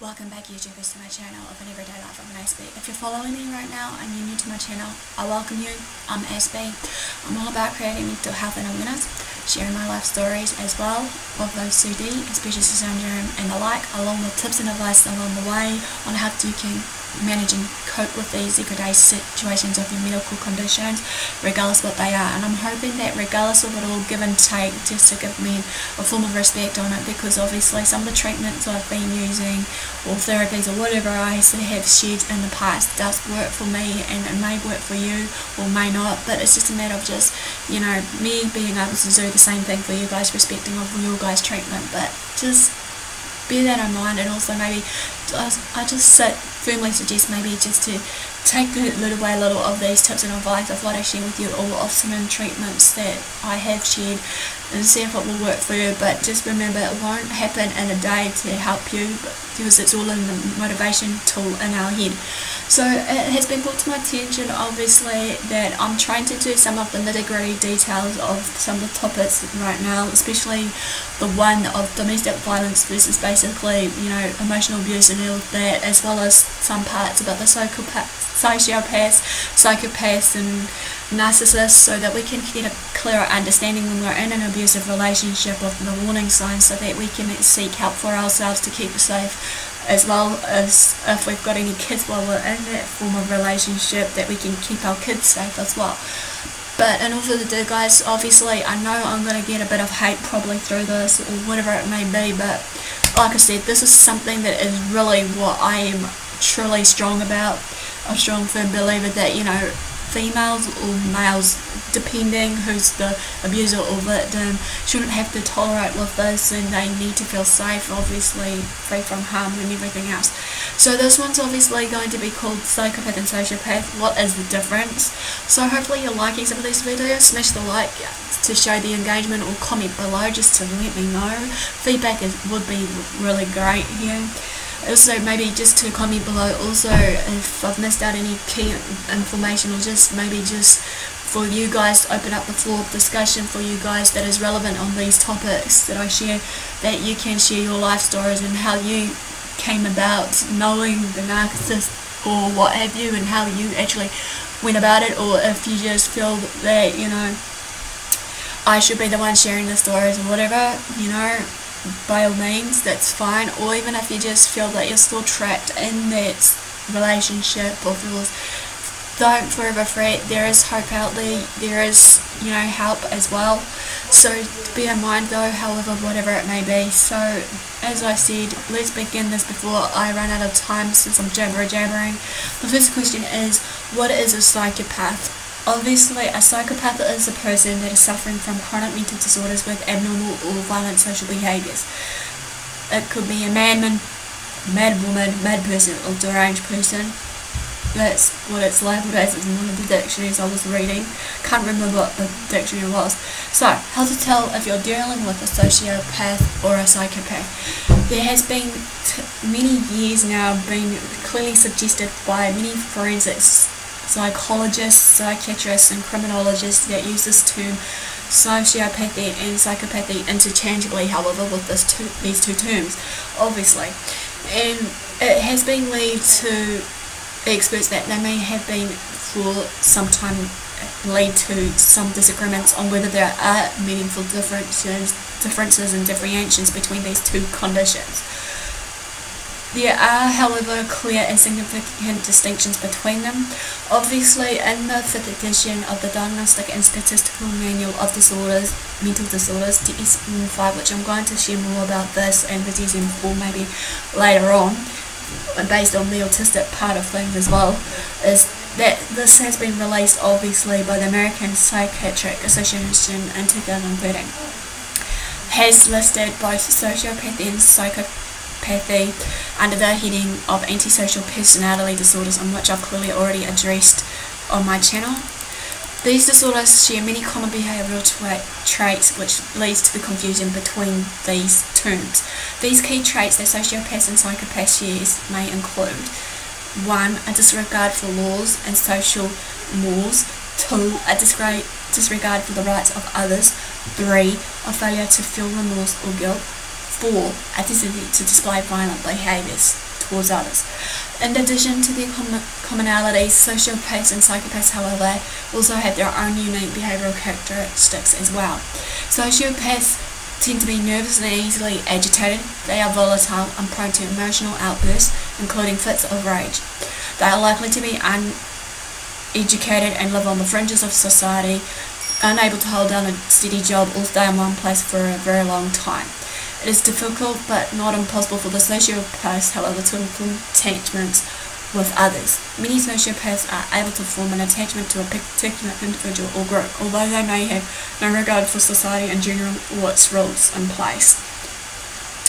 Welcome back YouTubers to my channel of an everyday life of an Aspie. If you're following me right now and you're new to my channel, I welcome you. I'm SB. I'm all about creating mental health and awareness, sharing my life stories as well of OCD, Asperger's syndrome and the like, along with tips and advice along the way on how you can manage and cope with these everyday situations of your medical conditions, regardless of what they are. And I'm hoping that regardless of it all, give and take, just to give me a form of respect on it, because obviously some of the treatments I've been using, or therapies, or whatever I have shared in the past, does work for me, and it may work for you, or may not. But it's just a matter of just, you know, me being able to do the same thing for you guys, respecting of your guys' treatment, but just bear that in mind and also maybe I just firmly suggest maybe just to take a little by little of these tips and advice of what I share with you or of some treatments that I have shared and see if it will work for you but just remember it won't happen in a day to help you because it's all in the motivation tool in our head. So it has been brought to my attention obviously that I'm trying to do some of the nitty gritty details of some of the topics right now especially the one of domestic violence versus basically you know emotional abuse and all of that as well as some parts about the psychopath sociopaths, psychopaths and narcissists so that we can get a clearer understanding when we're in an abusive relationship of the warning signs so that we can seek help for ourselves to keep us safe as well as if we've got any kids while we're in that form of relationship that we can keep our kids safe as well. But in order to do guys, obviously I know I'm going to get a bit of hate probably through this or whatever it may be but like I said this is something that is really what I am truly strong about a strong firm believer that you know females or males depending who's the abuser or victim shouldn't have to tolerate with this and they need to feel safe obviously free from harm and everything else. So this one's obviously going to be called psychopath and sociopath. What is the difference? So hopefully you're liking some of these videos. Smash the like to show the engagement or comment below just to let me know. Feedback is, would be really great here also maybe just to comment below also if I've missed out any key information or just maybe just for you guys to open up the floor of discussion for you guys that is relevant on these topics that I share that you can share your life stories and how you came about knowing the narcissist or what have you and how you actually went about it or if you just feel that you know I should be the one sharing the stories or whatever you know by all means, that's fine. Or even if you just feel that you're still trapped in that relationship or feels don't forever fret. There is hope out there. There is, you know, help as well. So be in mind though, however, whatever it may be. So as I said, let's begin this before I run out of time since I'm jabber jabbering. The first question is, what is a psychopath? Obviously, a psychopath is a person that is suffering from chronic mental disorders with abnormal or violent social behaviours. It could be a madman, mad woman, mad person, or deranged person. That's what it's labelled as in one of the dictionaries I was reading. Can't remember what the dictionary was. So, how to tell if you're dealing with a sociopath or a psychopath? There has been many years now been clearly suggested by many forensics psychologists, psychiatrists, and criminologists that use this term sociopathy and psychopathy interchangeably, however, with this two, these two terms, obviously. And it has been lead to experts that they may have been for some time lead to some disagreements on whether there are meaningful differences, differences and differentiations between these two conditions. There are, however, clear and significant distinctions between them. Obviously, in the fifth edition of the Diagnostic and Statistical Manual of Disorders, Mental Disorders, DSM-5, which I'm going to share more about this and the DSM-4 maybe later on, based on the autistic part of things as well, is that this has been released obviously by the American Psychiatric Association in 2013 has listed both sociopathy and psychopathy psychopathy under the heading of antisocial personality disorders on which I've clearly already addressed on my channel. These disorders share many common behavioural tra traits which leads to the confusion between these terms. These key traits that sociopaths and psychopaths share may include 1. A disregard for laws and social mores 2. A disregard for the rights of others 3. A failure to feel remorse or guilt 4. A tendency to display violent behaviours. towards others. In addition to their com- commonalities, sociopaths and psychopaths, however, also have their own unique behavioural characteristics as well. Sociopaths tend to be nervous and easily agitated. They are volatile and prone to emotional outbursts, including fits of rage. They are likely to be uneducated and live on the fringes of society, unable to hold down a steady job or stay in one place for a very long time. It is difficult but not impossible for the sociopath, however, to form attachments with others. Many sociopaths are able to form an attachment to a particular individual or group, although they may have no regard for society in general or its rules in place.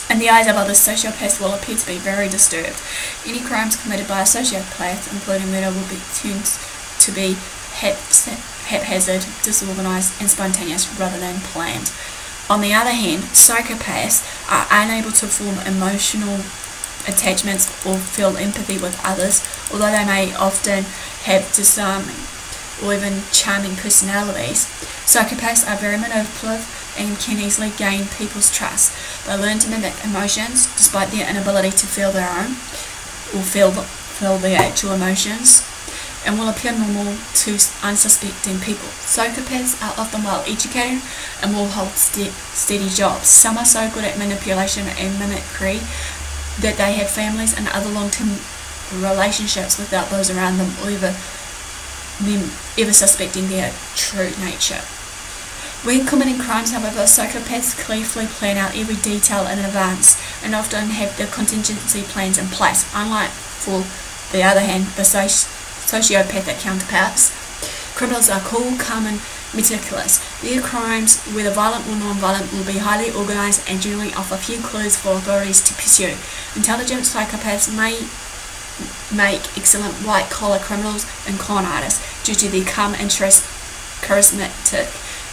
In the eyes of others, sociopaths will appear to be very disturbed. Any crimes committed by a sociopath, including murder, will be tend to be haphazard, disorganized, and spontaneous rather than planned. On the other hand, psychopaths are unable to form emotional attachments or feel empathy with others, although they may often have disarming or even charming personalities. Psychopaths are very manipulative and can easily gain people's trust. They learn to mimic emotions despite their inability to feel their own or feel, feel their actual emotions and will appear normal to unsuspecting people. Psychopaths are often well educated and will hold ste- steady jobs. Some are so good at manipulation and mimicry that they have families and other long-term relationships without those around them ever, them ever suspecting their true nature. When committing crimes, however, psychopaths carefully plan out every detail in advance and often have their contingency plans in place, unlike, for the other hand, the sociopathic counterparts. Criminals are cool, calm, and meticulous. Their crimes, whether violent or non-violent, will be highly organised and generally offer few clues for authorities to pursue. Intelligent psychopaths may make excellent white-collar criminals and con artists due to their calm and charismatic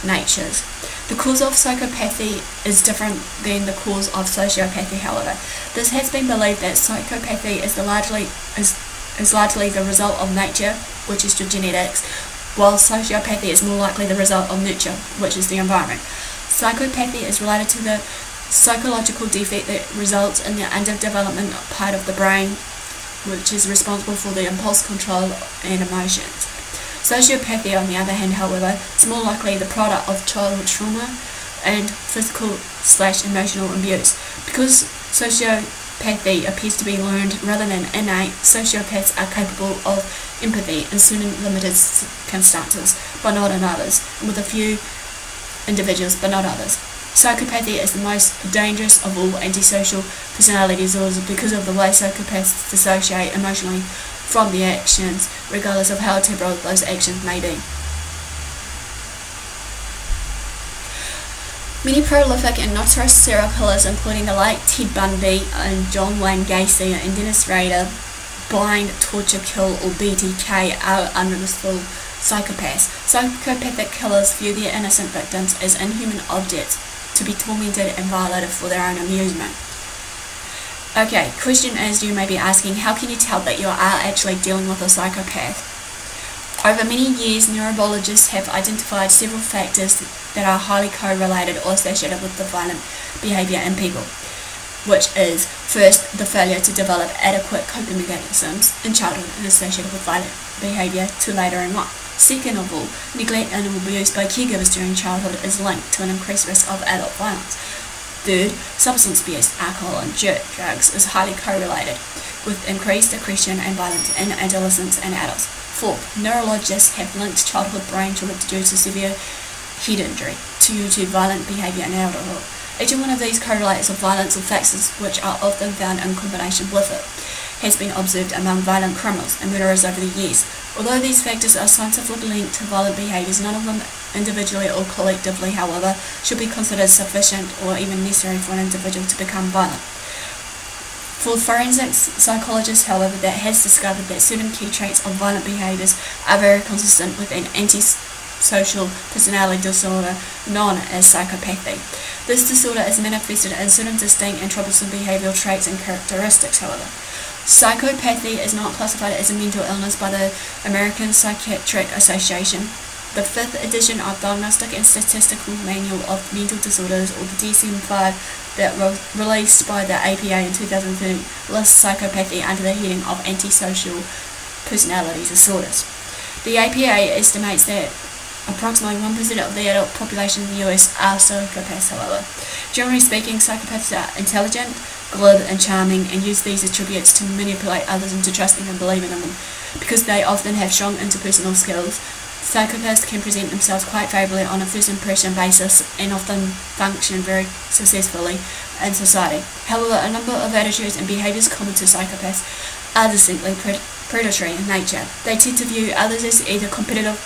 natures. The cause of psychopathy is different than the cause of sociopathy, however. This has been believed that psychopathy is largely is is largely the result of nature, which is your genetics, while sociopathy is more likely the result of nurture, which is the environment. Psychopathy is related to the psychological defect that results in the underdevelopment part of the brain, which is responsible for the impulse control and emotions. Sociopathy, on the other hand, however, is more likely the product of childhood trauma and physical slash emotional abuse. Because socio Psychopathy appears to be learned rather than innate. Sociopaths are capable of empathy in certain limited circumstances, but not in others, and with a few individuals, but not others. Psychopathy is the most dangerous of all antisocial personality disorders because of the way psychopaths dissociate emotionally from the actions, regardless of how temporal those actions may be. Many prolific and notorious serial killers, including the late Ted Bundy and John Wayne Gacy and Dennis Rader, bind torture, kill, or BTK, are unreversible psychopaths. Psychopathic killers view their innocent victims as inhuman objects to be tormented and violated for their own amusement. Okay, question is you may be asking, how can you tell that you are actually dealing with a psychopath? Over many years, neurobiologists have identified several factors that are highly correlated or associated with the violent behaviour in people, which is first the failure to develop adequate coping mechanisms in childhood and associated with violent behaviour to later in life. Second of all, neglect and abuse by caregivers during childhood is linked to an increased risk of adult violence. Third, substance abuse, alcohol and drugs is highly correlated with increased aggression and violence in adolescents and adults. Fourth, neurologists have linked childhood brain trauma due to severe head injury due to violent behaviour in adulthood. Each one of these correlates of violence or factors which are often found in combination with it has been observed among violent criminals and murderers over the years. Although these factors are scientifically linked to violent behaviours, none of them individually or collectively, however, should be considered sufficient or even necessary for an individual to become violent. For forensic psychologists, however, that has discovered that certain key traits of violent behaviours are very consistent with an antisocial personality disorder known as psychopathy. This disorder is manifested in certain distinct and troublesome behavioural traits and characteristics, however. Psychopathy is not classified as a mental illness by the American Psychiatric Association, the fifth edition of Diagnostic and Statistical Manual of Mental Disorders, or the DSM-5, that was released by the APA in 2013, lists psychopathy under the heading of antisocial personality disorders. The APA estimates that approximately 1% of the adult population in the US are psychopaths, however. Generally speaking, psychopaths are intelligent, glib, and charming, and use these attributes to manipulate others into trusting and believing in them. Because they often have strong interpersonal skills, psychopaths can present themselves quite favourably on a first impression basis and often function very successfully in society. However, a number of attitudes and behaviours common to psychopaths are distinctly pred- predatory in nature. They tend to view others as either competitive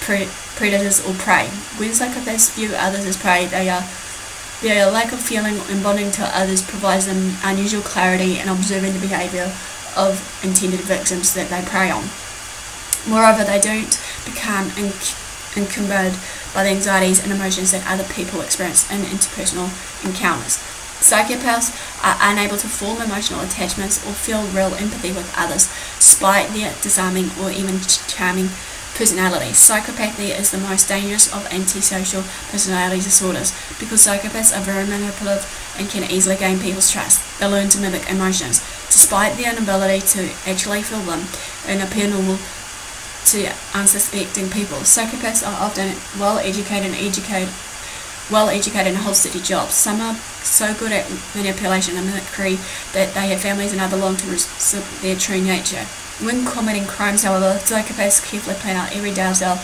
pre- predators or prey. When psychopaths view others as prey, they are their lack of feeling and bonding to others provides them unusual clarity in observing the behaviour of intended victims that they prey on. Moreover, they don't become encumbered by the anxieties and emotions that other people experience in interpersonal encounters. Psychopaths are unable to form emotional attachments or feel real empathy with others, despite their disarming or even charming personality. Psychopathy is the most dangerous of antisocial personality disorders because psychopaths are very manipulative and can easily gain people's trust. They learn to mimic emotions, despite their inability to actually feel them and appear normal to unsuspecting people. Psychopaths are often well educated and educated well educated and hold steady jobs. Some are so good at manipulation and mimicry that they have families and other long to their true nature. When committing crimes, however, psychopaths carefully plan out every detail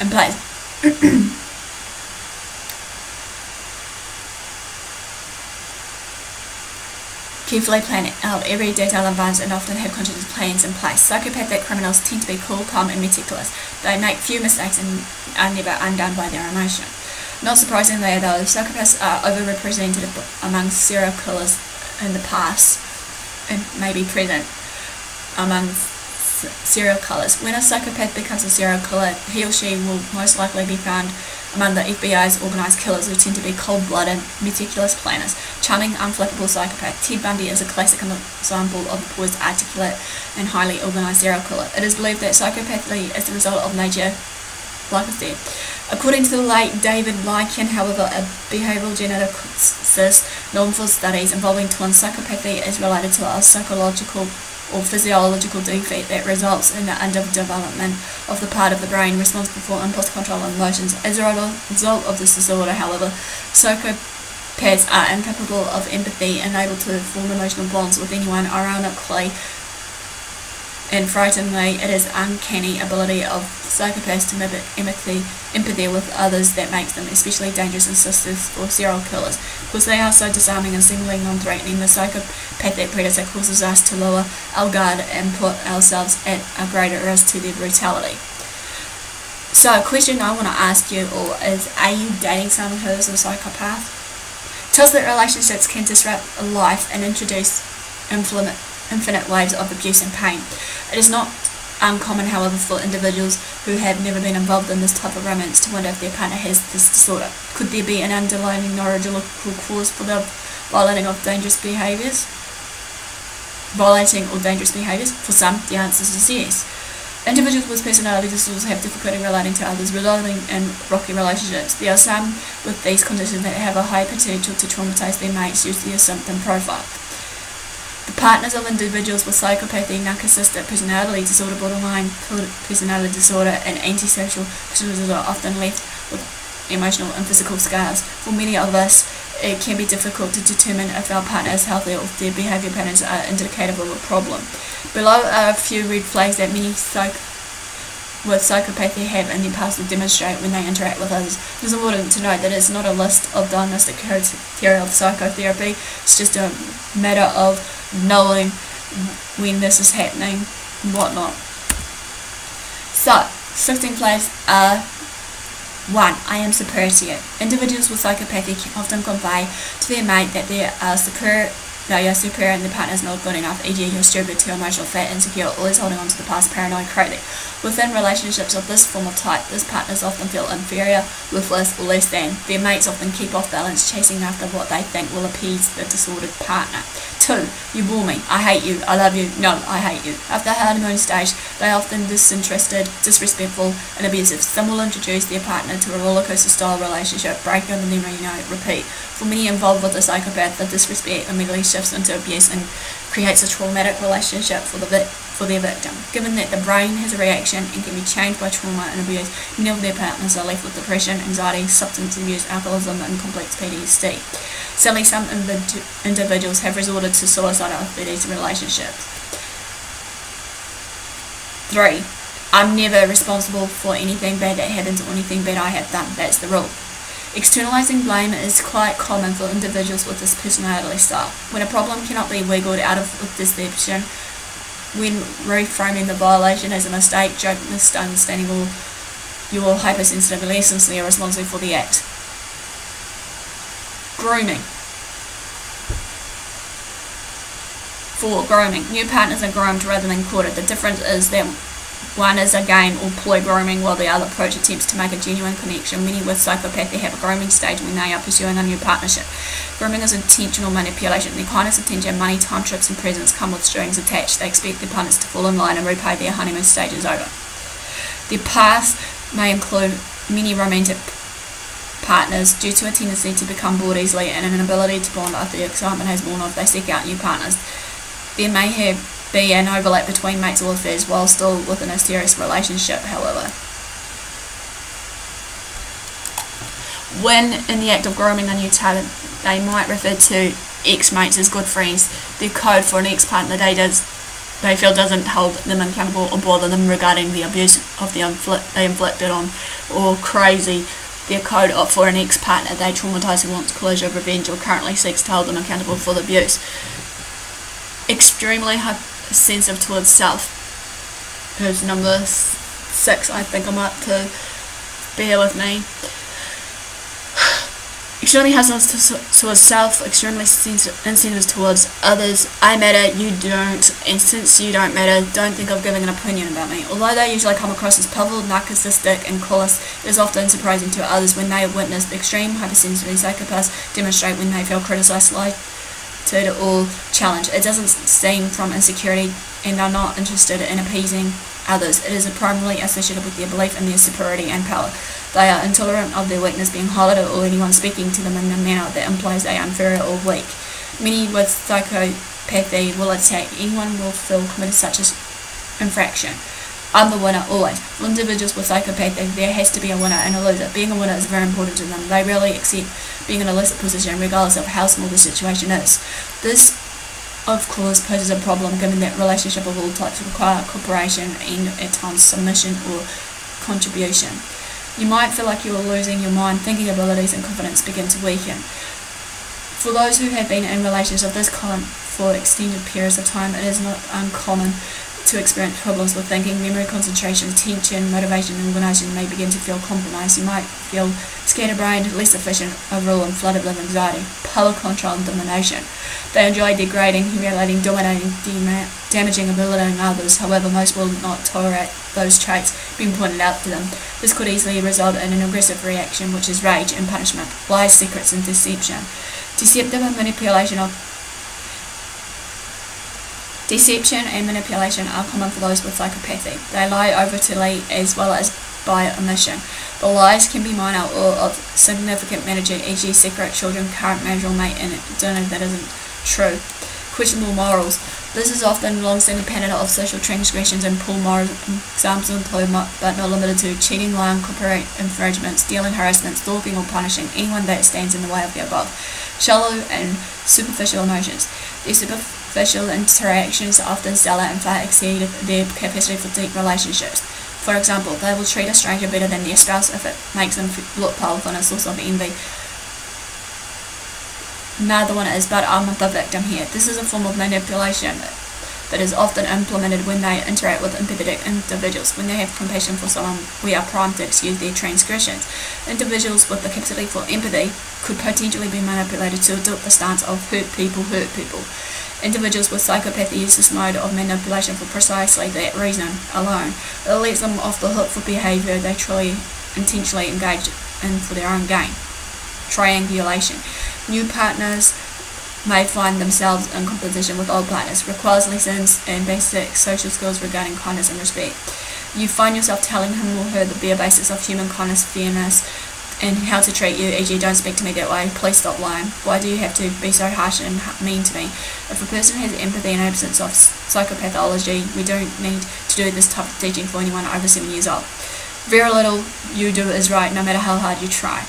and play. carefully plan out every detail in advance and often have conscious plans in place. Psychopathic criminals tend to be cool, calm, and meticulous. They make few mistakes and are never undone by their emotion. Not surprisingly, though, psychopaths are overrepresented among serial killers in the past and maybe present among serial killers. When a psychopath becomes a serial killer, he or she will most likely be found among the FBI's organised killers who tend to be cold-blooded, meticulous planners. Charming, unflappable psychopath, Ted Bundy is a classic example of a poised, articulate and highly organised serial killer. It is believed that psychopathy is the result of nature, like I said. According to the late David Lykken, however, a behavioural geneticist known for studies involving twins, psychopathy is related to a psychological or physiological defect that results in the underdevelopment of the part of the brain responsible for impulse control and emotions. As a result of this disorder, however, psychopaths are incapable of empathy and able to form emotional bonds with anyone, ironically and frighteningly, it is uncanny ability of psychopaths to mimic empathy, empathy with others that makes them especially dangerous and successful serial killers. Because they are so disarming and seemingly non-threatening, the psychopathic predator causes us to lower our guard and put ourselves at a greater risk to their brutality. So, a question I want to ask you all is, are you dating someone who is a psychopath? Tells that relationships can disrupt life and introduce inflammation infinite waves of abuse and pain. It is not uncommon, however, for individuals who have never been involved in this type of romance to wonder if their partner has this disorder. Could there be an underlying neurological cause for the violating of dangerous behaviours? Violating or dangerous behaviours? For some, the answer is yes. Individuals with personality disorders have difficulty relating to others, resulting in rocky relationships. There are some with these conditions that have a high potential to traumatize their mates, usually a symptom profile. The partners of individuals with psychopathy, narcissistic personality disorder, borderline personality disorder, and antisocial personality disorder are often left with emotional and physical scars. For many of us, it can be difficult to determine if our partner is healthy or if their behaviour patterns are indicative of a problem. Below are a few red flags that many psych with psychopathy have in their past to demonstrate when they interact with others. It is important to note that it's not a list of diagnostic criteria of psychotherapy, it's just a matter of knowing when this is happening and whatnot. So, 16 flags are 1. I am superior. Individuals with psychopathy often convey to their mate that they are superior no, you're superior and the partner is not good enough, e.g. you're stupid, too emotional, fat, insecure, always holding on to the past, paranoid, crazy. Within relationships of this form of type, this partners often feel inferior, worthless, or less than. Their mates often keep off balance, chasing after what they think will appease the disordered partner. Two, you bore me. I hate you. I love you. No, I hate you. After the honeymoon stage, they are often disinterested, disrespectful, and abusive. Some will introduce their partner to a rollercoaster style relationship, break up and then reunite, repeat. For many involved with a psychopath, the disrespect immediately shifts into abuse and creates a traumatic relationship for the victim for their victim. Given that the brain has a reaction and can be changed by trauma and abuse, many of their partners are left with depression, anxiety, substance abuse, alcoholism, and complex PTSD. Sadly, some individuals have resorted to suicide after these relationships. 3. I'm never responsible for anything bad that happens or anything bad I have done. That's the rule. Externalizing blame is quite common for individuals with this personality style. When a problem cannot be wiggled out of with deception, when reframing the violation as a mistake, joke, misunderstanding, or you are hypersensitive and essentially are responsible for the act. Grooming. For grooming, new partners are groomed rather than courted. The difference is that one is a game or ploy grooming while the other approach attempts to make a genuine connection. Many with psychopathy have a grooming stage when they are pursuing a new partnership. Grooming is intentional manipulation. Their kindness, attention, money, time, trips and presents come with strings attached. They expect their partners to fall in line and repay their honeymoon stage is over. Their past may include many romantic partners due to a tendency to become bored easily and an inability to bond after the excitement has worn off. They seek out new partners. There may have be an overlap between mates or affairs while still within a serious relationship, however. When in the act of grooming a new talent, they might refer to ex-mates as good friends. Their code for an ex-partner they does they feel doesn't hold them accountable or bother them regarding the abuse of the inflict, they inflicted on or crazy their code for an ex-partner they traumatize and wants closure, revenge or currently seeks to hold them accountable for the abuse. Extremely sensitive towards self. Who's number six, I think I'm up to. Bear with me. extremely sensitive towards self, extremely insensitive towards others. I matter, you don't, and since you don't matter, don't think of giving an opinion about me. Although they usually come across as puzzled, narcissistic, and callous, it is often surprising to others when they witness the extreme hypersensitivity psychopaths demonstrate when they feel criticized, to or challenge. It doesn't stem from insecurity and are not interested in appeasing others. It is primarily associated with their belief in their superiority and power. They are intolerant of their weakness being highlighted or anyone speaking to them in a manner that implies they are inferior or weak. Many with psychopathy will attack anyone will feel committed such as infraction. I'm the winner always. For individuals with psychopathy, there has to be a winner and a loser. Being a winner is very important to them. They rarely accept being in a lesser position regardless of how small the situation is. This, of course, poses a problem given that relationship of all types require cooperation and at times submission or contribution. You might feel like you are losing your mind, thinking abilities and confidence begin to weaken. For those who have been in relationships of this kind for extended periods of time, it is not uncommon to experience problems with thinking, memory, concentration, attention, motivation, and organisation may begin to feel compromised. You might feel scatterbrained, less efficient overall, and flooded with anxiety, power control, and domination. They enjoy degrading, humiliating, dominating, damaging, and belittling others. However, most will not tolerate those traits being pointed out to them. This could easily result in an aggressive reaction, which is rage and punishment, lies, secrets, and deception. Deceptive and manipulation of Deception and manipulation are common for those with psychopathy. They lie overtly as well as by omission. The lies can be minor or of significant magnitude, e.g. secret children, current marriage or mate, and dinner that isn't true. Questionable morals. This is often long-standing pattern of social transgressions and poor morals. examples include, but not limited to, cheating, lying, corporate infringements, stealing, harassment, stalking or punishing anyone that stands in the way of the above. Shallow and superficial emotions. These superficial Social interactions often shallow and far exceed their capacity for deep relationships. For example, they will treat a stranger better than their spouse if it makes them look powerful and a source of envy. Neither one is, but I'm the victim here. This is a form of manipulation that is often implemented when they interact with empathetic individuals. When they have compassion for someone, we are primed to excuse their transgressions. Individuals with the capacity for empathy could potentially be manipulated to adopt the stance of hurt people hurt people. Individuals with psychopathy use this mode of manipulation for precisely that reason alone. It lets them off the hook for behaviour they truly intentionally engage in for their own gain. Triangulation. New partners may find themselves in competition with old partners, requires lessons and basic social skills regarding kindness and respect. You find yourself telling him or her the bare basics of human kindness, fairness, and how to treat you, e.g., don't speak to me that way, please stop lying. Why do you have to be so harsh and mean to me? If a person has empathy and absence of psychopathology, we don't need to do this type of teaching for anyone over 7 years old. Very little you do is right, no matter how hard you try.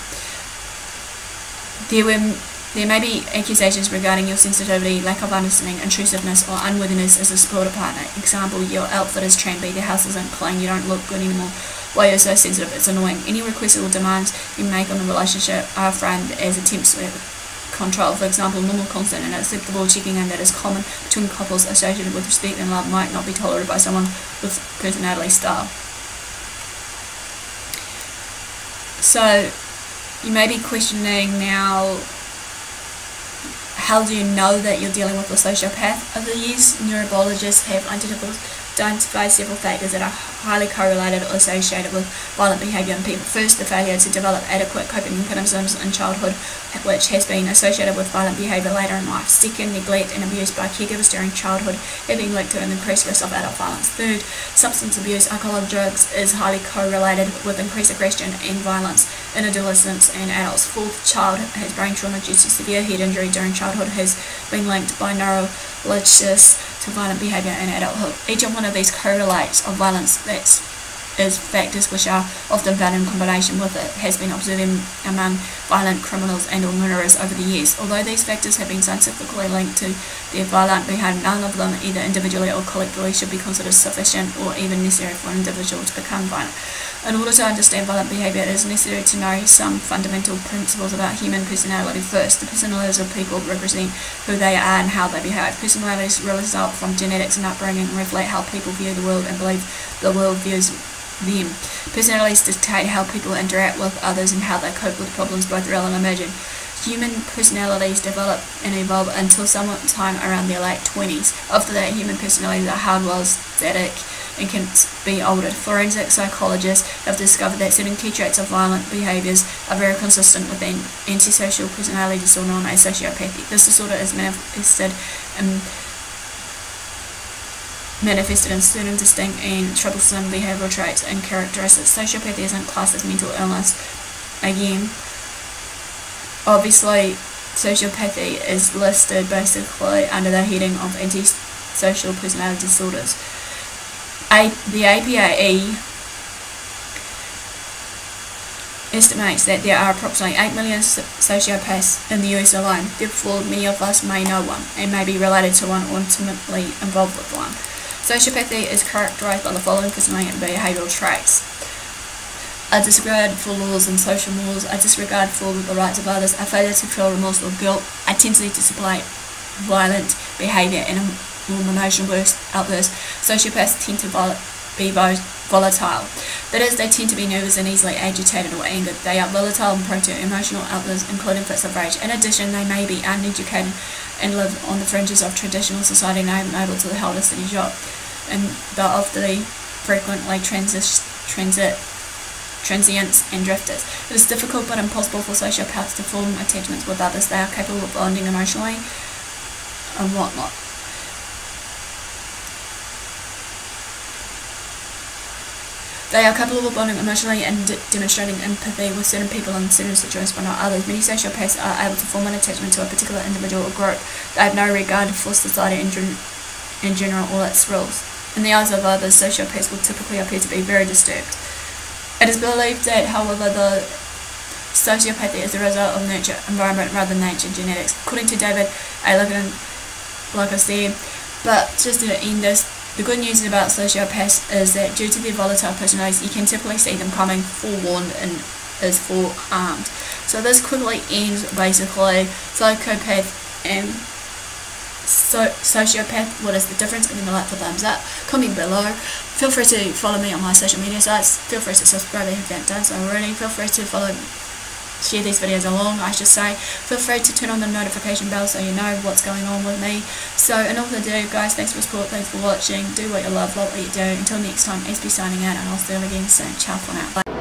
There were there may be accusations regarding your sensitivity, lack of understanding, intrusiveness, or unworthiness as a supporter partner. Example, your outfit is trampy, the house isn't clean, you don't look good anymore. Why you're so sensitive, it's annoying. Any requests or demands you make on the relationship are framed as attempts to control. For example, normal, constant, and acceptable checking in that is common between couples associated with respect and love might not be tolerated by someone with personality style. So, you may be questioning now how do you know that you're dealing with a sociopath? Over the years, neurobiologists have identified several factors that are highly correlated or associated with violent behaviour in people. First, the failure to develop adequate coping mechanisms in childhood, which has been associated with violent behaviour later in life. Second, neglect and abuse by caregivers during childhood have been linked to an increased risk of adult violence. Third, substance abuse, alcohol, and drugs is highly correlated with increased aggression and violence in adolescents and adults. Fourth, child has brain trauma due to severe head injury during childhood has been linked by neurologists to violent behaviour in adulthood. Each of one of these correlates of violence that's is factors which are often found in combination with it has been observed among violent criminals and or murderers over the years. Although these factors have been scientifically linked to their violent behaviour, none of them, either individually or collectively, should be considered sufficient or even necessary for an individual to become violent. In order to understand violent behaviour, it is necessary to know some fundamental principles about human personality first. The personalities of people represent who they are and how they behave. Personalities result from genetics and upbringing and reflect how people view the world and believe the world views them. Personalities dictate how people interact with others and how they cope with problems both real and imagined. Human personalities develop and evolve until sometime around their late 20s. After that, human personalities are hardwired, static, and can be altered. Forensic psychologists have discovered that certain key traits of violent behaviors are very consistent with an antisocial personality disorder known as sociopathy. This disorder is manifested in manifested in certain distinct and troublesome behavioral traits and characteristics. Sociopathy isn't classed as mental illness. Again, obviously, sociopathy is listed basically under the heading of antisocial personality disorders. A, the APAE estimates that there are approximately 8 million sociopaths in the US alone. Therefore, many of us may know one and may be related to one or intimately involved with one. Sociopathy is characterized by the following personality behavioral traits. A disregard for laws and social mores, a disregard for the rights of others, a failure to feel remorse or guilt, a tendency to display violent behavior and emotional outbursts. Sociopaths tend to be volatile. That is, they tend to be nervous and easily agitated or angered. They are volatile and prone to emotional outbursts, including fits of rage. In addition, they may be uneducated and live on the fringes of traditional society and unable to hold a steady job. And they're often frequently transit, transit transients and drifters. It is difficult but impossible for sociopaths to form attachments with others. They are capable of bonding emotionally and whatnot. They are capable of bonding emotionally and demonstrating empathy with certain people in certain situations but not others. Many sociopaths are able to form an attachment to a particular individual or group. They have no regard for society in, gen in general or its rules. In the eyes of others, sociopaths will typically appear to be very disturbed. It is believed that, however, the sociopathy is the result of nurture, environment rather than nature genetics. According to David Eagleton, like I said, but just to end this, the good news about sociopaths is that due to their volatile personalities, you can typically see them coming forewarned and is forearmed. So this quickly ends basically psychopath and so sociopath. What is the difference? Give me a like for thumbs up. Comment below. Feel free to follow me on my social media sites. Feel free to subscribe if you haven't done so already. Feel free to follow share these videos along. I should say feel free to turn on the notification bell so you know what's going on with me. So enough to do guys thanks for support thanks for watching. Do what you love love what you do. Until next time SB signing out and I'll see you again soon. Ciao for now. Bye.